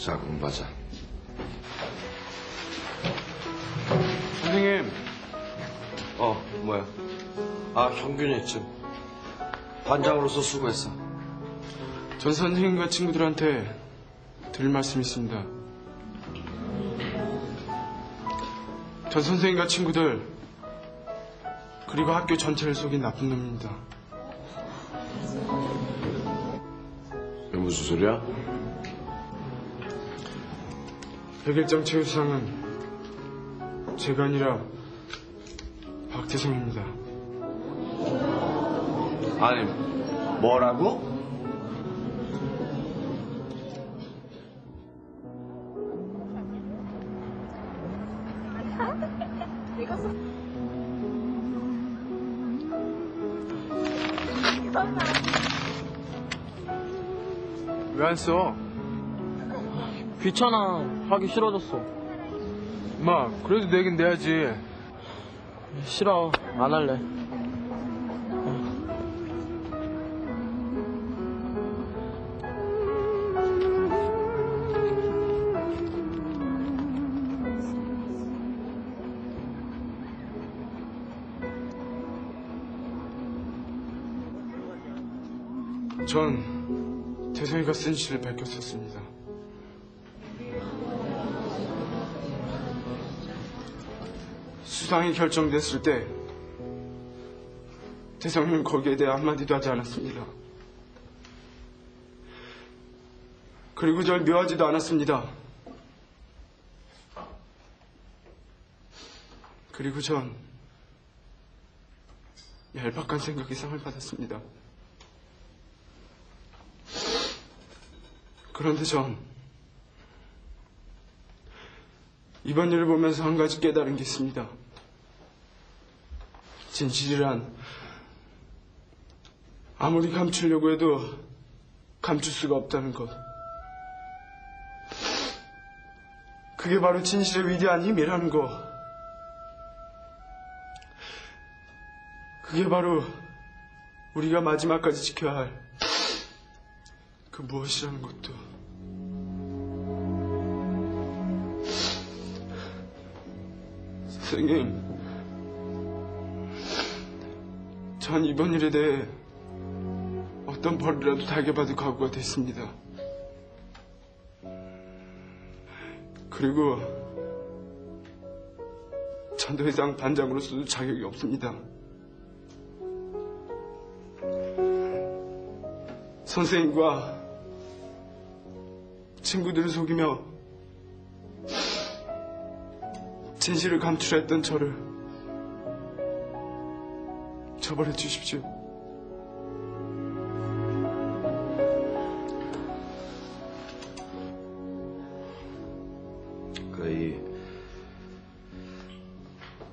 자, 공부하자. 선생님, 어, 뭐야? 아, 형균이 지금 반장으로서 수고했어. 전 선생님과 친구들한테 드릴 말씀이 있습니다. 전 선생님과 친구들, 그리고 학교 전체를 속인 나쁜 놈입니다. 이게 무슨 소리야? 백일장 체육상은 제가 아니라 박태성입니다. 아니, 뭐라고? 왜 안 써? 귀찮아. 하기 싫어졌어. 마, 그래도 내긴 내야지. 싫어. 안 할래. 전 태성이가 쓴 시를 밝혔었습니다. 수상이 결정됐을 때 태성이는 거기에 대해 한마디도 하지 않았습니다. 그리고 절 묘하지도 않았습니다. 그리고 전 얄팍한 생각 이 상을 받았습니다. 그런데 전 이번 일을 보면서 한 가지 깨달은 게 있습니다. 진실이란 아무리 감추려고 해도 감출 수가 없다는 것. 그게 바로 진실의 위대한 힘이라는 거. 그게 바로 우리가 마지막까지 지켜야 할 그 무엇이라는 것도. 선생님, 전 이번 일에 대해 어떤 벌이라도 달게 받을 각오가 됐습니다. 그리고 전 더 이상 반장으로서도 자격이 없습니다. 선생님과 친구들을 속이며 진실을 감추려 했던 저를 처벌해 주십시오. 그, 이,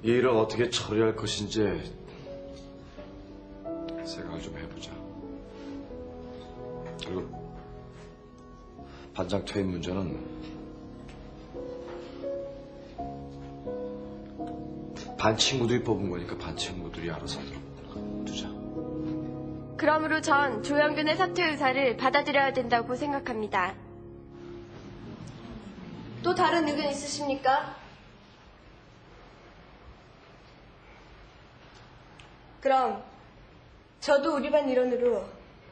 이 일을 어떻게 처리할 것인지 생각을 좀 해보자. 그리고 반장 퇴임 문제는 반 친구들이 뽑은 거니까 반 친구들이 알아서 하도록. 그러므로 전 조영균의 사퇴 의사를 받아들여야 된다고 생각합니다. 또 다른 의견 있으십니까? 그럼 저도 우리 반 일원으로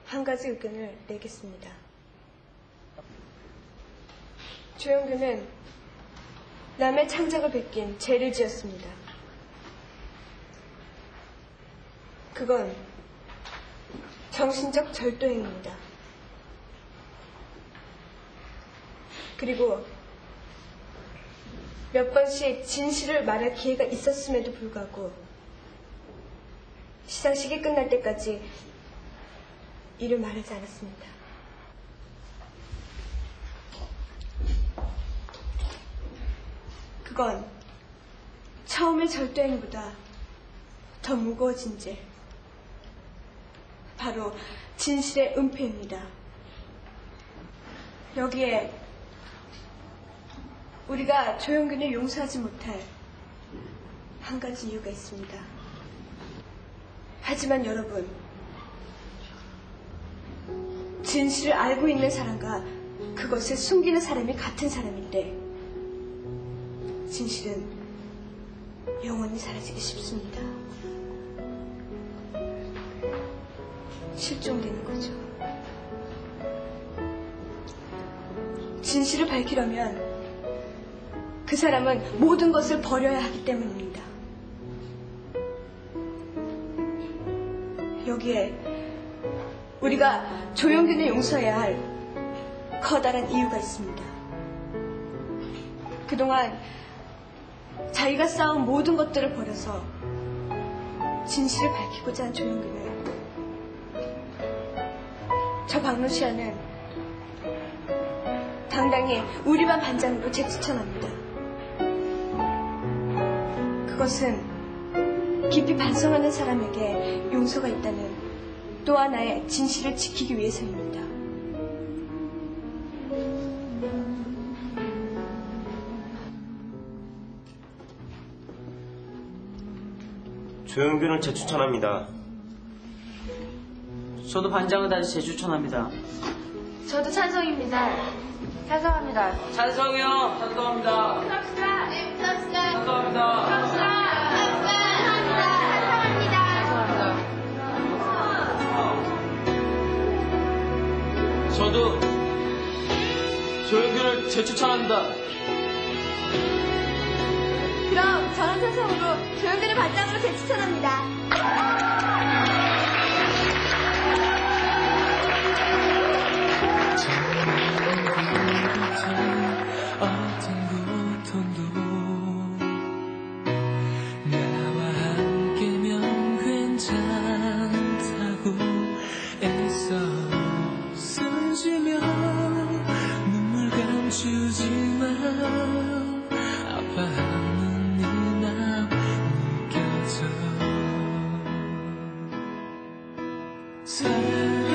한 가지 의견을 내겠습니다. 조영균은 남의 창작을 베낀 죄를 지었습니다. 그건 정신적 절도행위입니다. 그리고 몇 번씩 진실을 말할 기회가 있었음에도 불구하고 시상식이 끝날 때까지 이를 말하지 않았습니다. 그건 처음의 절도행위보다 더 무거워진 죄. 바로 진실의 은폐입니다. 여기에 우리가 조영균을 용서하지 못할 한 가지 이유가 있습니다. 하지만 여러분, 진실을 알고 있는 사람과 그것을 숨기는 사람이 같은 사람인데 진실은 영원히 사라지기 쉽습니다. 실종되는 거죠. 진실을 밝히려면 그 사람은 모든 것을 버려야 하기 때문입니다. 여기에 우리가 조영균을 용서해야 할 커다란 이유가 있습니다. 그동안 자기가 쌓은 모든 것들을 버려서 진실을 밝히고자 한 조영균을 저 박노시아는 당당히 우리 반 반장으로 재추천합니다. 그것은 깊이 반성하는 사람에게 용서가 있다는 또 하나의 진실을 지키기 위해서입니다. 조영균을 재추천합니다. 저도 반장을 다시 재추천합니다. 저도 찬성입니다. 찬성합니다. 찬성이요. 찬성합니다. 네, 찬성합니다. 찬성합니다. 찬성합니다. 저도 조영균을 재추천합니다. 그럼 저는 찬성으로 조영균을 반장으로 재추천합니다. 在。